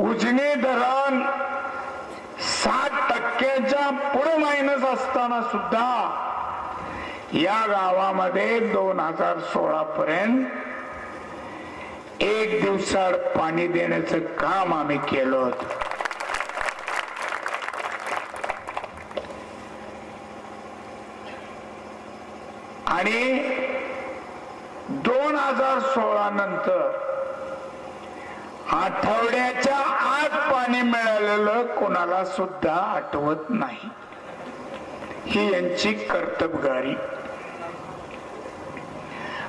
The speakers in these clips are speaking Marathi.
उजनी धरण साठ टक्क्याच्या पुढे मायनस असताना सुद्धा या गावामध्ये दोन हजार सोळा पर्यंत एक दिवसाड पाणी देण्याचं काम आम्ही केलं होतं. आणि दोन हजार सोळा नंतर आठवड्याच्या आत पाणी मिळालेलं कोणाला सुद्धा आठवत नाही. ही यांची कर्तबगारी.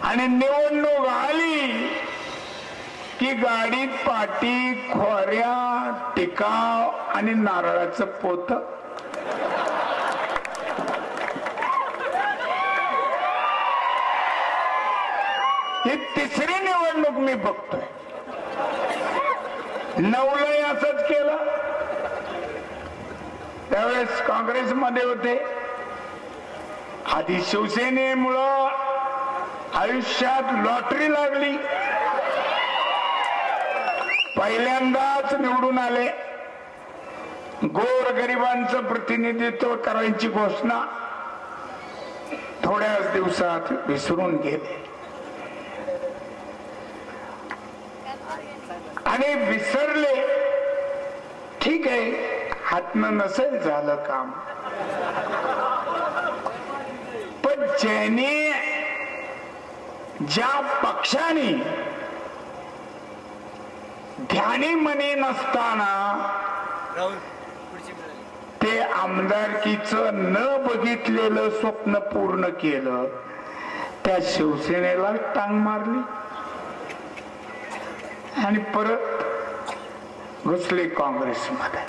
आणि निवडणूक आली की गाडीत पाटी खोऱ्या टिकाव आणि नारळाचं पोत. ही तिसरी निवडणूक मी बघतोय. नवलय असंच केलं. त्यावेळेस काँग्रेसमध्ये होते. आधी शिवसेनेमुळं आयुष्यात लॉटरी लागली. पहिल्यांदाच निवडून आले. गोर गरिबांचं प्रतिनिधित्व करायची घोषणा थोड्याच दिवसात विसरून गेले. आणि विसरले ठीक आहे हातनं नसेल झालं काम. पण ज्याने ज्या पक्षाने ध्यानी मनी नसताना ते आमदारकीचं न बघितलेलं स्वप्न पूर्ण केलं त्या शिवसेनेला टांग मारली. आणि परत घुसले काँग्रेसमध्ये.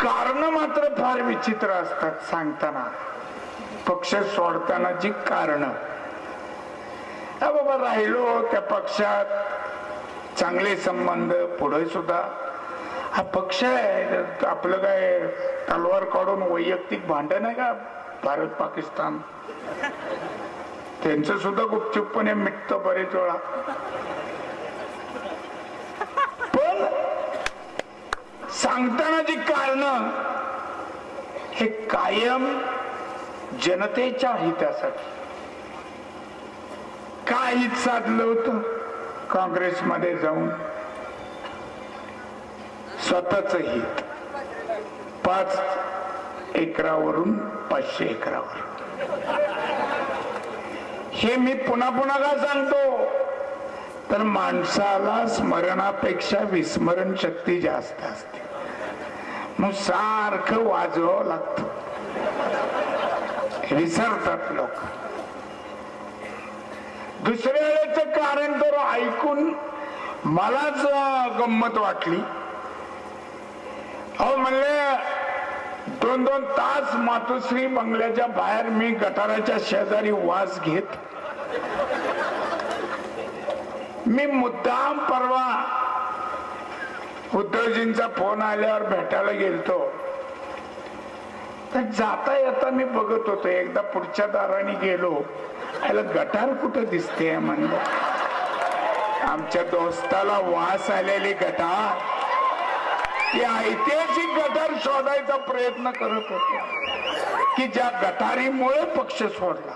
कारण मात्र फार विचित्र असतात सांगताना. पक्ष सोडतानाची कारण. बाबा राहिलो त्या पक्षात. चांगले संबंध पुढे सुद्धा. हा पक्ष आहे आपलं काय तलवार काढून वैयक्तिक भांडण आहे का? भारत पाकिस्तान. त्यांचं सुद्धा गुपचूपपणे मिटतं बरेच वेळा पण सांगताना जी कारण हे कायम जनतेच्या हितासाठी. काय हित साधलं होतं? काँग्रेसमध्ये जाऊन. स्वतःच हित. पाच एकरावरून पाचशे एकरावर. हे मी पुन्हा पुन्हा का सांगतो? तर माणसाला स्मरणापेक्षा विस्मरण शक्ती जास्त असते. मग सारखं वाजवावं लागतं. विसरतात लोक. दुसऱ्या वेळेच कारण तर ऐकून मलाच गंमत वाटली अहो म्हणले दोन दोन तास मातोश्री बंगल्याच्या बाहेर मी गटाराच्या शेजारी वास घेत. मी मुद्दाम परवा उद्धवजींचा फोन आल्यावर भेटायला गेलतो. तर जाता येता मी बघत होतो एकदा पुढच्या दाराने गेलो. याला गटार कुठं दिसते म्हणलं आमच्या दोस्ताला वास आलेली गटार ती ऐतिहासिक गटार शोधायचा प्रयत्न करत होते. की ज्या गटारीमुळे पक्ष सोडला.